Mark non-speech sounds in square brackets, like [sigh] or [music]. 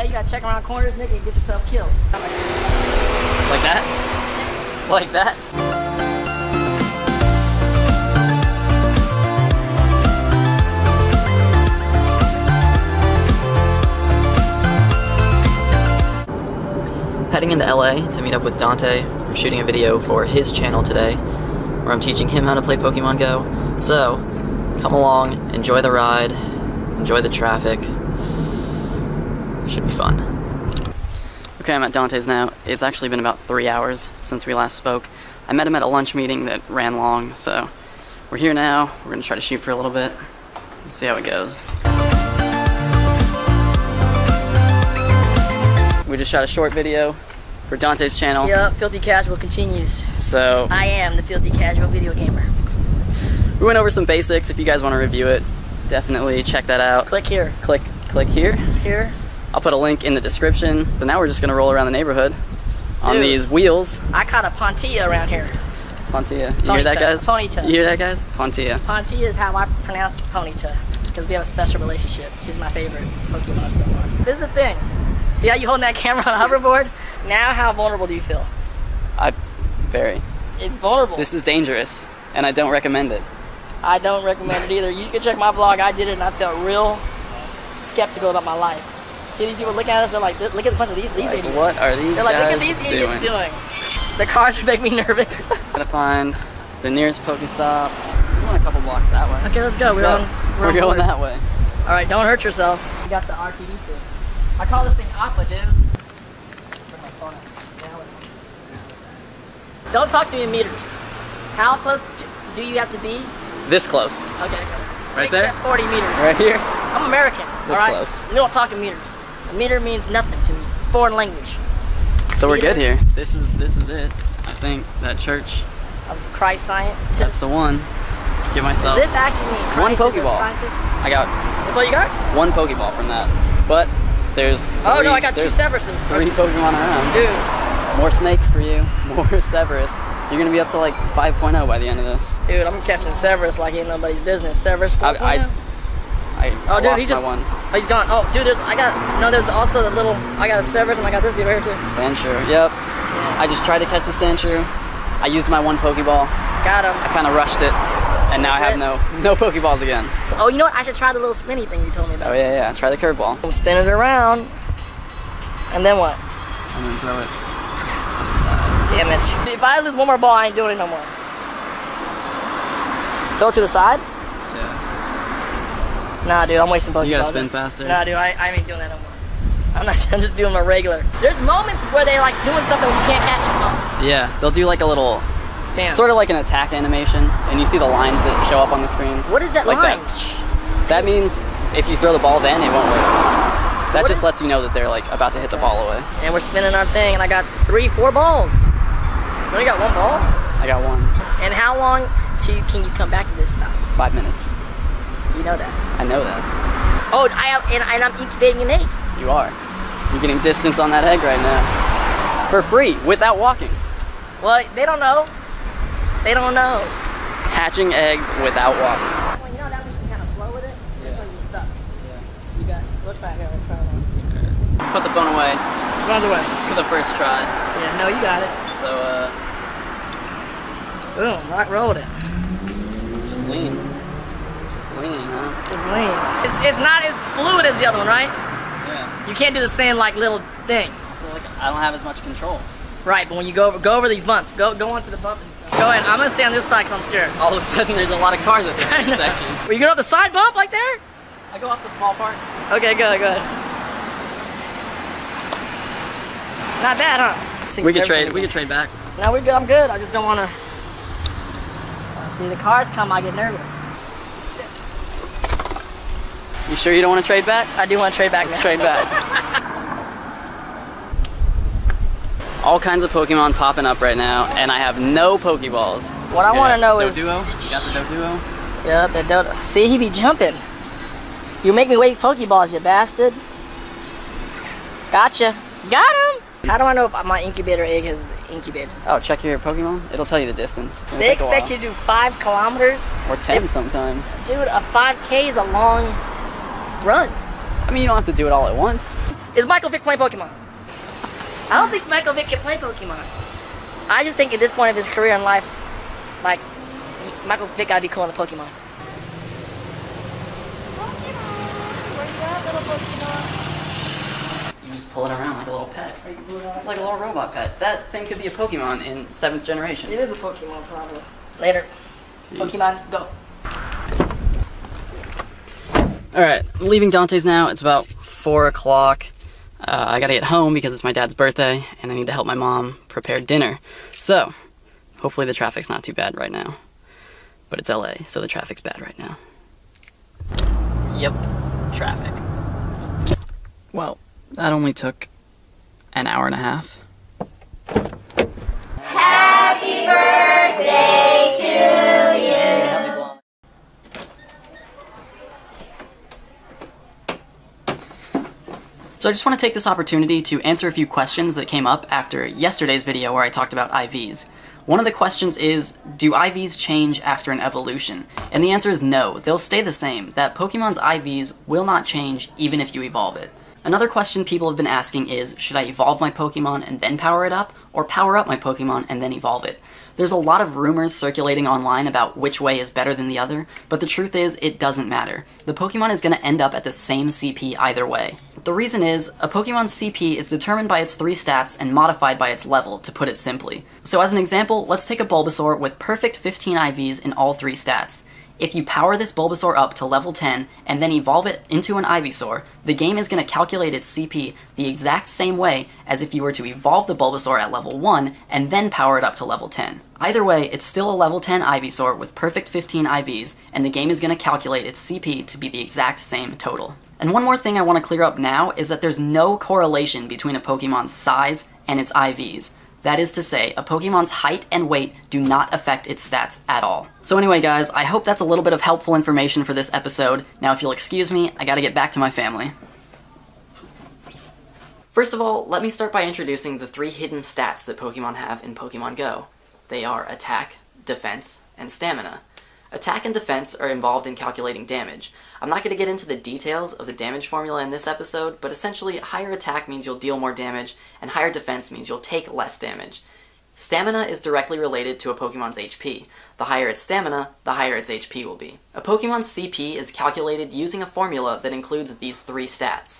Yeah, you gotta check around corners, nigga, and get yourself killed. Like that? Like that? Heading into LA to meet up with Dante. I'm shooting a video for his channel today where I'm teaching him how to play Pokemon Go. So, come along, enjoy the ride, enjoy the traffic. Should be fun. Okay, I'm at Dante's now. It's actually been about three hours since we last spoke. I met him at a lunch meeting that ran long, so we're here now. We're gonna try to shoot for a little bit. Let's see how it goes. We just shot a short video for Dante's channel. Yep, Filthy Casual continues. So I am the Filthy Casual video gamer. we went over some basics. If you guys want to review it, definitely check that out. Click here. Click, click here. Here. I'll put a link in the description. But now we're just gonna roll around the neighborhood on Dude. these wheels. I caught a Pontia around here. Pontia. You hear that, guys? Ponyta. You hear that, guys? Pontia. Pontia is how I pronounce Ponyta because we have a special relationship. She's my favorite Pokemon so far. This is the thing. See how you holding that camera on a hoverboard? Now, how vulnerable do you feel? I very. It's vulnerable. This is dangerous, and I don't recommend it. I don't recommend it either. You can check my vlog. I did it, and I felt real skeptical about my life. See these people looking at us? They're like, look at a bunch of these, these Like, idiots. what are these They're like, look at guys these idiots doing? doing. The cars make me nervous. [laughs] Gotta find the nearest Pokestop. We're going a couple blocks that way. okay, let's go. Let's we're go. on. We're, We're on going board. that way. All right, don't hurt yourself. You got the RTD too. I call this thing Aqua, dude. Bring my phone up. Yeah, hold on. Don't talk to me in meters. How close do- do you have to be? This close. Okay, okay. Right there? 40 meters. Right here. I'm American. This all right? close. We don't talk in meters. A meter means nothing to me. It's foreign language. So we're good here. This is this is it. I think that church. Of Christ scientist. That's the one. Give myself. Does this actually mean One Christ is a Pokeball. scientist? I got That's all you got? one Pokeball from that, but there's. oh three- no, I got two there's Severuses. Three Pokemon around. Dude, More snakes for you. [laughs] More Severus. You're gonna be up to like 5.0 by the end of this. dude, I'm catching Severus like ain't nobody's business. Severus 4.0. I, Oh, dude, he just. one. Oh, he's gone. Oh, dude, there's. I got. No, there's also the little. I got a Severus and I got this dude right here too. Sandshrew. Yep. Yeah. I just tried to catch the Sandshrew. I used my one Pokeball. Got him. I kind of rushed it, and now I have it? no no Pokeballs again. Oh, you know what? I should try the little spinny thing you told me about. Oh yeah, yeah. Try the curveball, Spin it around. And then what? and then throw it to the side. Damn it. If I lose one more ball, I ain't doing it no more. Throw it to the side? Yeah. Nah, dude, I'm wasting Pokeballs. You gotta spin faster. Nah, dude, I, I ain't doing that no more. I'm not. [laughs] I'm just doing my regular. There's moments where they like doing something where you can't catch them. on. Yeah. They'll do like a little, Dance. sort of like an attack animation, and you see the lines that show up on the screen. What is that like line? that. That means if you throw the ball then, it won't work. That What just is- lets you know that they're like about to hit the ball away. And we're spinning our thing, and I got three, four balls. You only got one ball? I got one. And how long till you, can you come back to this time? Five minutes. You know that. I know that. Oh, I have, and, and I'm incubating an egg. You are. You're getting distance on that egg right now. For free, without walking. Well, they don't know. They don't know. Hatching eggs without walking. Well, you know that way you can kind of flow with it. Yeah. you're stuck. You got. We'll try here. We'll try one. Put the phone away away. for the first try. Yeah, no, you got it. So, uh, Boom, rock rolled it. just lean. Just lean, huh? It's lean. It's, it's not as fluid as the other one, right? Yeah. You can't do the same like little thing. I feel like I don't have as much control. Right, but when you go over, go over these bumps, go go onto the bump. Go ahead. I'm gonna stay on this side because I'm scared. All of a sudden, there's a lot of cars at this [laughs] intersection. Were you going off the side bump like there? I go off the small part. Okay, good, good. Not bad, huh? We could trade. We could trade back. No, we're good. I'm good. I just don't want to. See, the cars come, I get nervous. You sure you don't want to trade back? I do want to trade back Let's now. trade back. [laughs] All kinds of Pokemon popping up right now, and I have no Pokeballs. What I want to know is. Doduo? You got the Doduo? Yeah, the Dota. See, he be jumping. You make me wait Pokeballs, you bastard. Gotcha. Got him! How do I know if my incubator egg has incubated? Oh, check your Pokemon. It'll tell you the distance. It'll They expect you to do five kilometers? Or 10 sometimes. Dude, a 5K is a long run. I mean, you don't have to do it all at once. Is Michael Vick playing Pokemon? I don't think Michael Vick can play Pokemon. I just think at this point of his career in life, like, Michael Vick gotta be cool in the Pokemon. Where you at, little Pokemon? You just pull it around like a little pet. It's like a little robot pet. That thing could be a Pokemon in seventh generation. It is a Pokemon, probably. Later. Jeez. Pokemon, go. Alright, I'm leaving Dante's now. It's about 4 o'clock. Uh, I gotta get home because it's my dad's birthday, and I need to help my mom prepare dinner. So, hopefully the traffic's not too bad right now. But it's LA, so the traffic's bad right now. Yep, traffic. Well, that only took an hour and a half. So I just want to take this opportunity to answer a few questions that came up after yesterday's video where I talked about IVs. One of the questions is, do IVs change after an evolution? And the answer is no, they'll stay the same, that Pokemon's IVs will not change even if you evolve it. Another question people have been asking is, should I evolve my Pokemon and then power it up, or power up my Pokemon and then evolve it? There's a lot of rumors circulating online about which way is better than the other, but the truth is, it doesn't matter. The Pokemon is going to end up at the same CP either way. The reason is, a Pokemon's CP is determined by its three stats and modified by its level, to put it simply. So as an example, let's take a Bulbasaur with perfect 15 IVs in all three stats. If you power this Bulbasaur up to level 10 and then evolve it into an Ivysaur, the game is going to calculate its CP the exact same way as if you were to evolve the Bulbasaur at level 1 and then power it up to level 10. Either way, it's still a level 10 Ivysaur with perfect 15 IVs, and the game is going to calculate its CP to be the exact same total. And one more thing I want to clear up now is that there's no correlation between a Pokemon's size and its IVs. That is to say, a Pokemon's height and weight do not affect its stats at all. So anyway guys, I hope that's a little bit of helpful information for this episode. Now if you'll excuse me, I gotta get back to my family. First of all, let me start by introducing the three hidden stats that Pokemon have in Pokemon Go. They are Attack, Defense, and Stamina. Attack and defense are involved in calculating damage. I'm not going to get into the details of the damage formula in this episode, but essentially higher attack means you'll deal more damage, and higher defense means you'll take less damage. Stamina is directly related to a Pokemon's HP. The higher its stamina, the higher its HP will be. A Pokemon's CP is calculated using a formula that includes these three stats.